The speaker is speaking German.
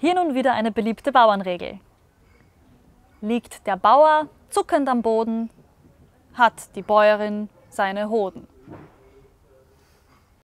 Hier nun wieder eine beliebte Bauernregel. Liegt der Bauer zuckend am Boden, hat die Bäuerin seine Hoden.